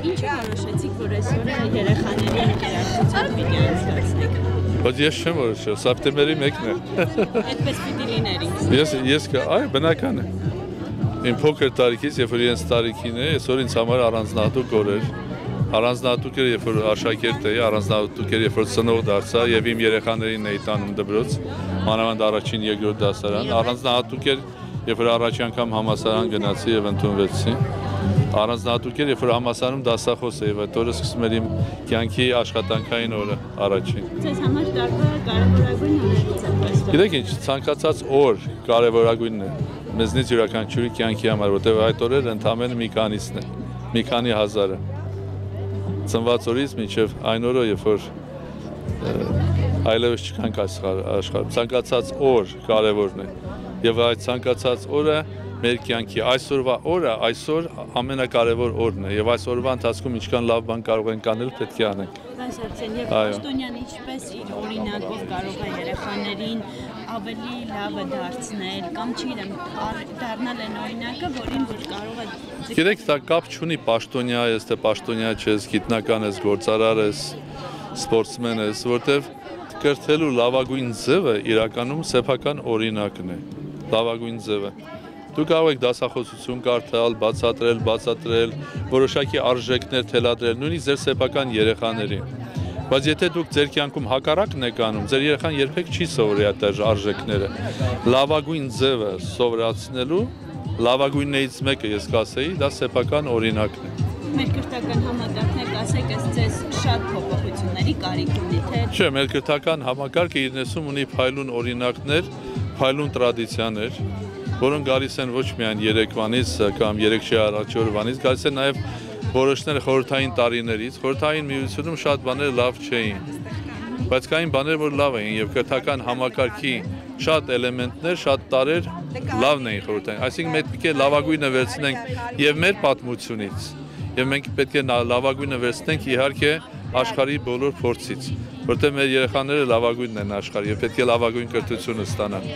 Ինչի որոշեցիք, որ այսօրը երեխաների ընկերակցությամբ պիտի անցկացնեք։ Բայց ես չեմ որոշել, սեպտեմբերի 1-ն է։ Այդպես պիտի լիներ ինձ։ Ես ես այ բնական է։ Իմ փոքր տարիքից, երբ որ իրենց տարիքին է, այսօր ինձ համար առանձնահատուկ օր էր։ Առանձնահատուկ էր, երբ որ աշակերտ էի, առանձնահատուկ էր, երբ որ ծնող դարձա եւ իմ երեխաներին էի տանում դպրոց, մանավանդ առաջին, երկրորդ դասարան։ Առանձնահատուկ էր, երբ որ առաջին անգամ համասարան գնացի եւ ընդունվեցի։ Առանձնահատուկ էր, երբ որ համասարանում դասախոս էի, այդ օրը սկսում էր իմ կյանքի աշխատանքային օրը առաջին։ Ձեզ համար տարվա կարևորագույն օրերից է պաստոր։ Գիտեք ինչ, ցանկացած օր կարևորագույնն է մեզնից յուրաքանչյուրի կյանքի համար, որտեղ այդ օրերը ընդամենը մի քանիսն է, մի քանի հազարը։ Ծնված օրից մինչև այն օրը, երբ որ այլևս չկանք այս աշխարհում, ցանկացած օր կարևորն է։ Եվ այդ ցանկացած օրը մեր կյանքի այսօրվա օրը այսօր ամենակարևոր օրն է եւ այս օրվա ընթացքում ինչքան լավ բան կարող ենք անել պետք է անենք Բանսարցեն եւ Պաշտոնյան ինչպես իր օրինակով կարող է երեխաներին ավելի լավը դարձնել կամ չգիտեմ դառնալ այն օրինակը, որին որ կարող է Գիտեք, դա կապ չունի պաշտոնյա ես, թե պաշտոնյա չես, գիտնական ես, գործարար ես, սպորտսմեն ես, որտեվ կրթելու լավագույն ձևը իրականում սեփական օրինակն է։ Լավագույն ձևը։ Դու կարող եք դասախոսություն կարդալ, բացատրել, բացատրել, որոշակի արժեքներ թելադրել, նույնիսկ ձեր սեփական երեխաներին։ Բայց եթե դուք ձեր կյանքում հակառակն եք անում, ձեր երեխան երբեք չի սովորի այդ արժեքները։ Լավագույն ձևը սովորացնելու լավագույններից մեկը ես կասեի, դա սեփական օրինակն է։ մեր քրթական համակարգներ կասեք, ըստ ձեզ շատ փոփոխությունների կարիք ունի, թե Չէ, մեր քրթական համակարգը իր ներսում ունի փայլուն օրինակներ, փայլուն տրադիցիաներ, որոնք գալիս են ոչ միայն Երևանից կամ Երեքշի առաջի օրվանից, գալիս են նաև որոշները խորհրդային տարիներից։ Խորհրդային միությունում շատ բաներ լավ չէին։ Բայց կային բաներ, որ լավ էին եւ քրթական համակարգի շատ էլեմենտներ, շատ տարեր լավն էին խորհրդային։ Այսինքն մենք պետք է լավագույնը վերցնենք եւ մեր պատմությունից, եւ մենք պետք է լավագույնը վերցնենք իհարկե աշխարհի բոլոր փորձից, որտեղ մեր երեխաները լավագույնն են աշխարհի եւ պետք է լավագույն կրթությունը ստանան։